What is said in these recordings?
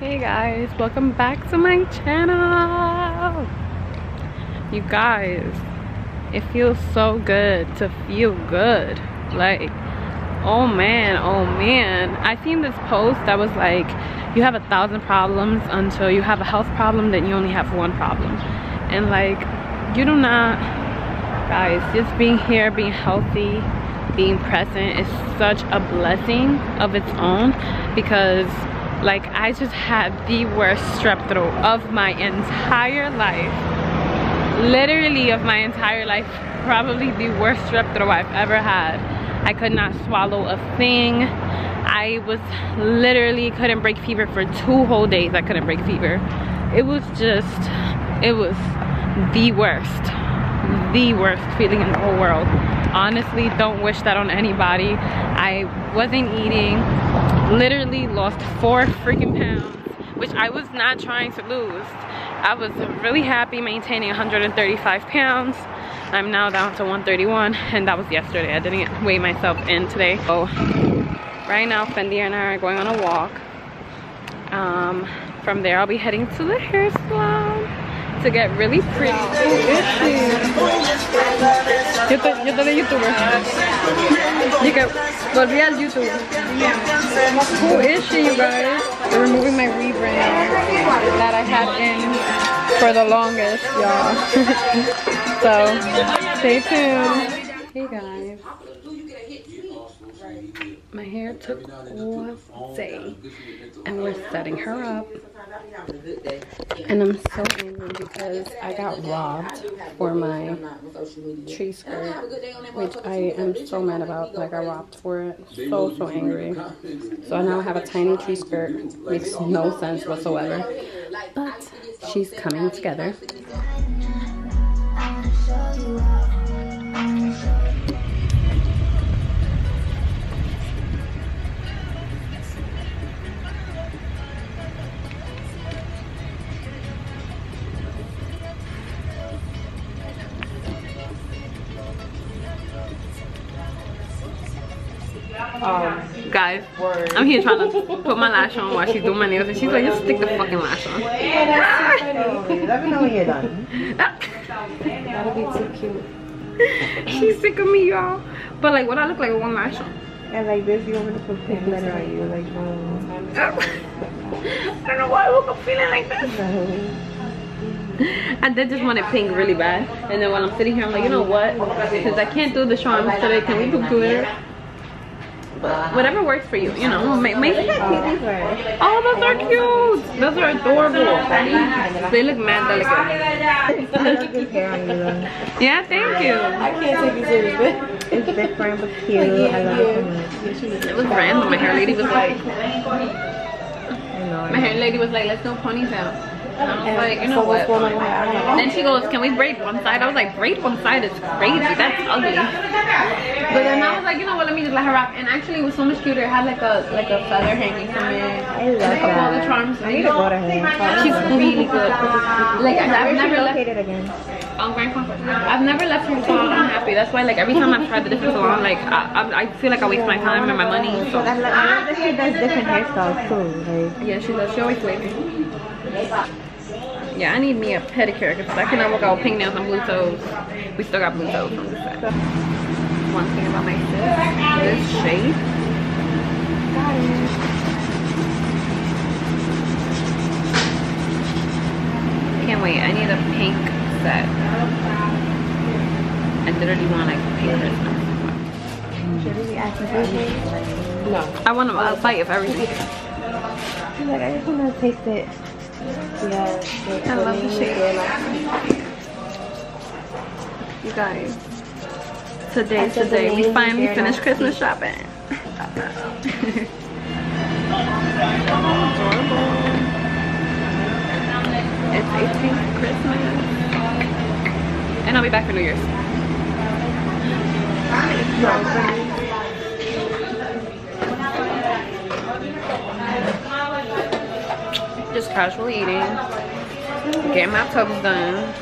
Hey guys, welcome back to my channel. You guys, it feels so good to feel good. Like, oh man, oh man. I seen this post that was like, you have a thousand problems until you have a health problem, then you only have one problem. And like, you do not, guys, just being here, being healthy, being present is such a blessing of its own because like I just had the worst strep throat of my entire life. Literally of my entire life. Probably the worst strep throat I've ever had. I could not swallow a thing. I was literally couldn't break fever for two whole days. I couldn't break fever. It was just it was the worst. The worst feeling in the whole world. Honestly don't wish that on anybody. I wasn't eating literally lost four freaking pounds which i was not trying to lose. I was really happy maintaining 135 pounds. I'm now down to 131 and that was yesterday. I didn't weigh myself in today. So right now fendi and i are going on a walk. Um, from there i'll be heading to the hair salon to get really pretty. Yo te, yo te de youtuber. You can volví al YouTube. Who is she, you guys? They're removing my now that I had in for the longest, y'all. so, stay tuned. Hey guys my hair took all day and we're setting her up and i'm so angry because i got robbed for my tree skirt which i am so mad about like i robbed for it. So so angry. So I now have a tiny tree skirt. Makes no sense whatsoever. But she's coming together Um, guys, I'm here trying to put my lash on while she's doing my nails, and she's like, just stick the fucking lash on. Let me know when you're done. That'll be too cute. she's sick of me, y'all. But like, what I look like with one lash on? And like this, you want me to put pink glitter on you, like no. I don't know why I woke up feeling like this. I did just want it pink really bad. And then while I'm sitting here, I'm like, you know what? Since I can't do the charms today, can we do glitter? Whatever works for you, you know. Make, make Oh, those are cute. Those are adorable. They look mad delicate. yeah, thank you. I can't take you serious, it's different but cute. I love it. It was random. My hair lady was like, my hair lady was like, let's go ponytail. And I was like, you know what? Then she goes, can we braid one side? I was like, braid one side is crazy. That's ugly. But then I was like, you know what? Let me just let her wrap. And actually, it was so much cuter. It had like a like a feather hanging from it. I love like that. all the charms. I need to go to her. She's really good. Like I've never left. it again. Um, Grandpa, I've never left her salon unhappy. That's why, like, every time I've tried the different salon, like, I, I, I feel like I waste my time and my money. So. I love that she does different hairstyles too. Like. Yeah, she does. She always waves. Yeah, I need me a pedicure because I cannot walk out with pink nails and blue toes. We still got blue toes on this side. One thing about my sis, this shape. Can't wait, I need a pink set. I literally want like pink Christmas. Should we ask her No. I want a bite of everything. She's like, I just want to taste it. Yeah, I love the shape. You guys, today's the day. we finally finished Christmas shopping. it's 18th Christmas. And I'll be back for New Year's. Just casually eating. Getting my toes done.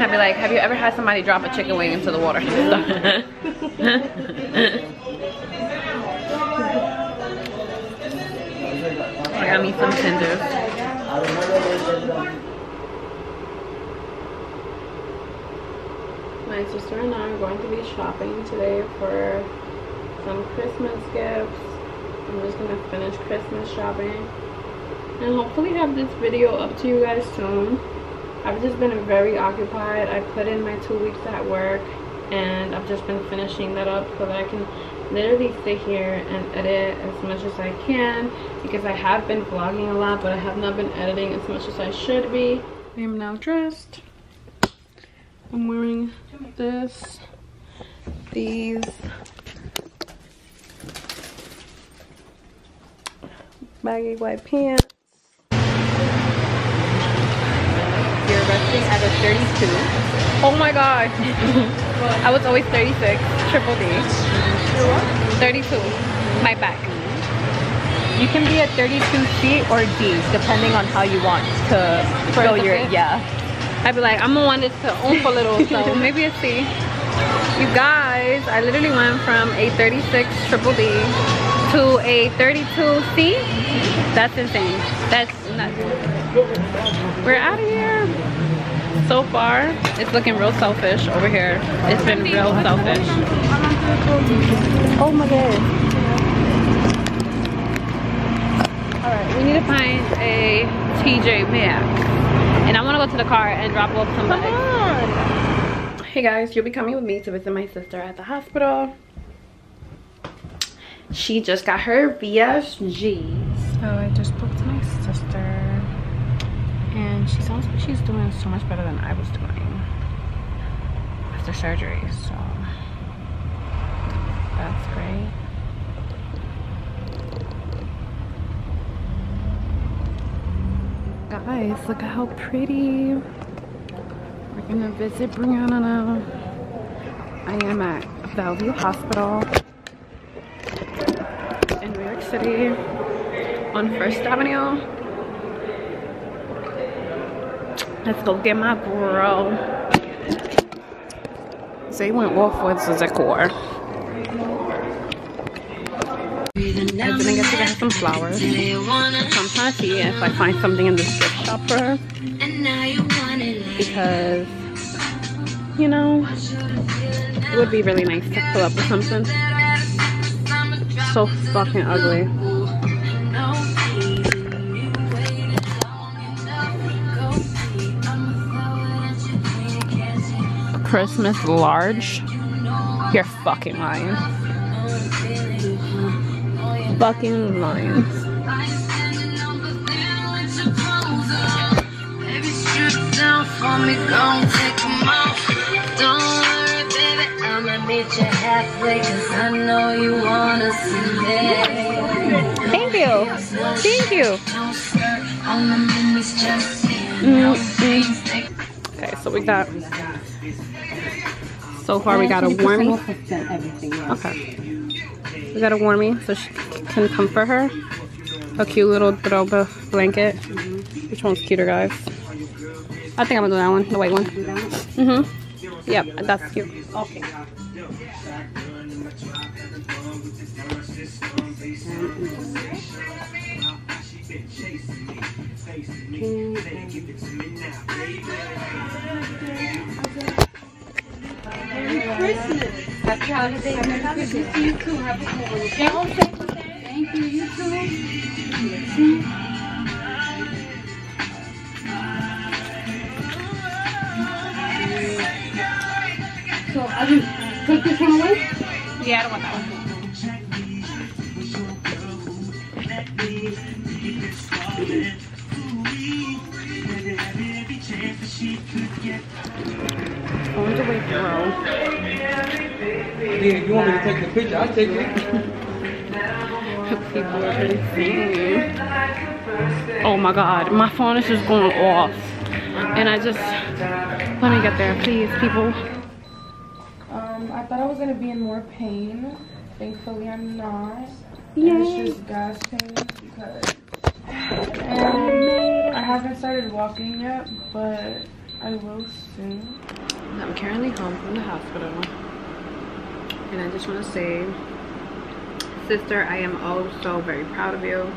I'd be like, have you ever had somebody drop a chicken wing into the water? I got me some tenders. My sister and I are going to be shopping today for some Christmas gifts. I'm just gonna finish Christmas shopping and hopefully have this video up to you guys soon. I've just been very occupied. I put in my two weeks at work and I've just been finishing that up so that I can literally sit here and edit as much as I can because I have been vlogging a lot but I have not been editing as much as I should be. I am now dressed. I'm wearing this, these, baggy white pants. You're resting at a 32. Oh my god. I was always 36, triple D. 32, my back. You can be a 32C or D, depending on how you want to For fill your, fit? yeah. I'd be like, I'm gonna want this to oomph a little, so maybe a C. You guys, I literally went from a 36 triple D to a 32C. That's insane. That's nuts. We're out of here. So far, it's looking real selfish over here. It's been real selfish. Oh my god. Alright, we need to find a TJ Maxx. And I want to go to the car and drop off some bags. Hey guys, you'll be coming with me to visit my sister at the hospital. She just got her VSG. So I just booked my sister. And she sounds like she's doing so much better than I was doing after surgery. So that's great. Guys, look at how pretty. We're gonna visit Brianna now. I am at Bellevue Hospital City on First Avenue. Let's go get my girl. They went off with the decor. I didn't get to get some flowers. So I'm trying see if I find something in the gift shop for her. Because, you know, it would be really nice to pull up with something. So fucking ugly. Christmas large? You're fucking lying. Fucking lying. For me, take 'em off. Don't meet you halfway, cause I know you wanna see me. Thank you. Thank you. Don't skirt on the minis, just Mm, mm. Okay, so we got. So far, we got a warmie. Okay. We got a warmie so she can comfort her. A cute little droga blanket. Which one's cuter, guys? I think I'm gonna do that one, the white one. Mm-hmm. Yep, that's cute. Okay. Happy holidays. Happy Christmas to you too. Have a. Thank you. You too. So, I will take this one away. Yeah, I don't want that one. On the way through. Yeah, you want me to take the picture? I'll take it. People are singing. Oh my god, my phone is just going off. And I just, let me get there, please, people. I thought I was gonna be in more pain. Thankfully, I'm not. Yay. And it's just gas pain because. And I haven't started walking yet, but I will soon. I'm currently home from the hospital. And I just want to say, sister, I am oh so very proud of you.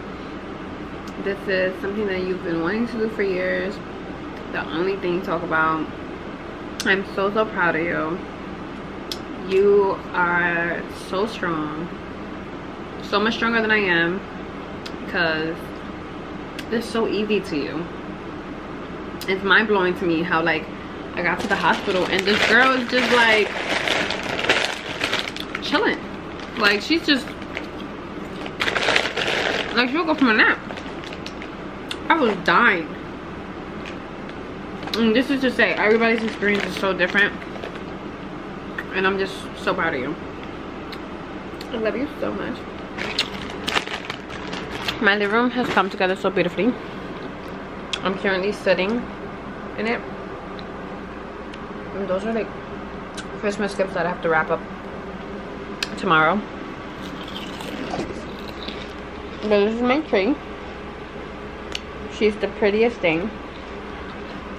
this is something that you've been wanting to do for years the only thing you talk about i'm so so proud of you you are so strong. So much stronger than i am because it's so easy to you. It's mind-blowing to me how like i got to the hospital and this girl is just like chilling. Like she's just like she woke up from a nap. I was dying. And this is to say everybody's experience is so different and i'm just so proud of you. I love you so much. My living room has come together so beautifully. I'm currently sitting in it. And those are like christmas gifts that i have to wrap up tomorrow. This is my tree. She's the prettiest thing.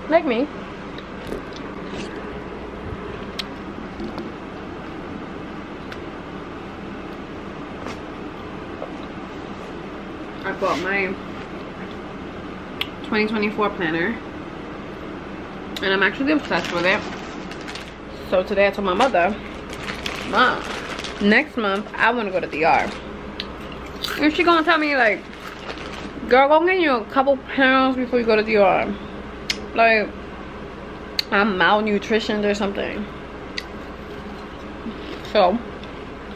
Like me bought my 2024 planner. And I'm actually obsessed with it. So today I told my mother mom next month I want to go to the DR and she gonna tell me like girl go get you a couple pounds before you go to the DR like I'm malnutritioned or something. So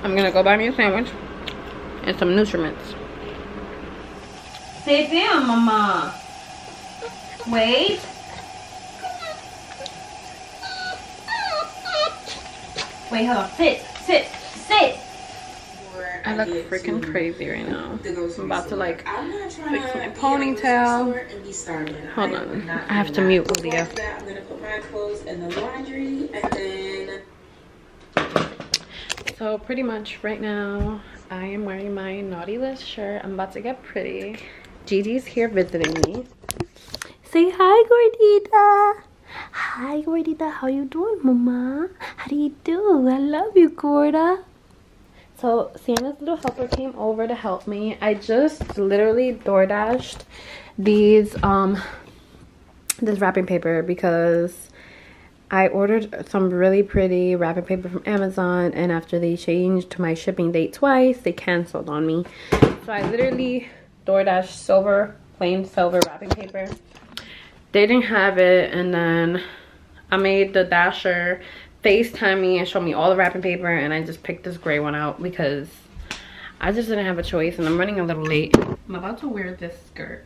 I'm gonna go buy me a sandwich and some Nutraments Sit down, mama. Wait. Wait, hold on. Sit, sit, sit. I look freaking crazy right now. I'm about to like fix my ponytail. Hold on. I have to mute Leah. I'm gonna put my clothes in the laundry and then So pretty much right now, I am wearing my naughty list shirt. I'm about to get pretty. Gigi's here visiting me. Say hi, Gordita. Hi, Gordita. How you doing, Mama? How do you do? I love you, Gorda. So Santa's little helper came over to help me. I just literally DoorDashed these um this wrapping paper because I ordered some really pretty wrapping paper from Amazon and after they changed my shipping date twice, they canceled on me. So I literally DoorDash silver, plain silver wrapping paper. They didn't have it and then I made the dasher FaceTime me and show me all the wrapping paper and I just picked this gray one out because I just didn't have a choice and I'm running a little late. I'm about to wear this skirt.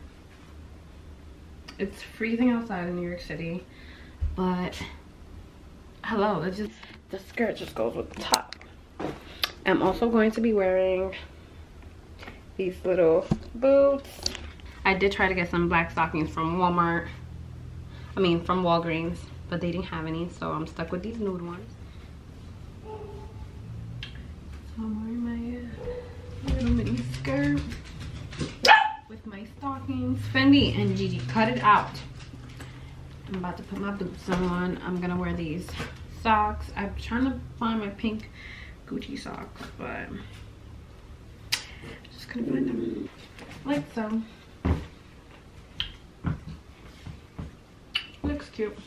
It's freezing outside in New York City, but hello, it's just the skirt just goes with the top. I'm also going to be wearing these little boots. I did try to get some black stockings from Walmart. I mean, from Walgreens, but they didn't have any, so I'm stuck with these nude ones. So I'm wearing my little mini skirt with my stockings. Fendi and Gigi, cut it out. I'm about to put my boots on. I'm gonna wear these socks. I'm trying to find my pink Gucci socks, but just couldn't find them. Like so. Looks cute.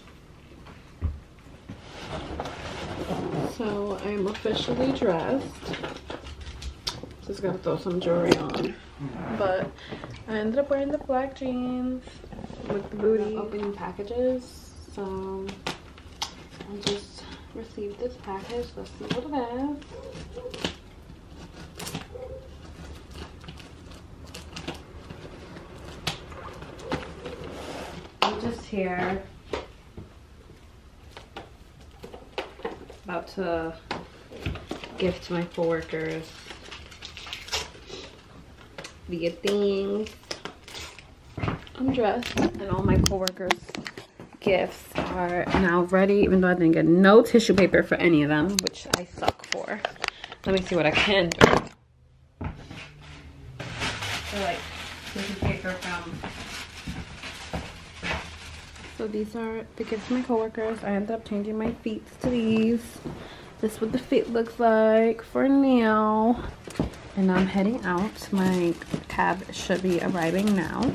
So I'm officially dressed. Just gotta throw some jewelry on. But I ended up wearing the black jeans with the booty. Opening packages. So I just received this package. Let's see what it is. I'm just here about to give to my coworkers the things. I'm dressed and all my coworkers gifts are now ready even though I didn't get no tissue paper for any of them which I suck for. Let me see what I can do. So like tissue paper from so these are the gifts my coworkers. I ended up changing my feet to these. This is what the feet looks like for now. and I'm heading out. My cab should be arriving now.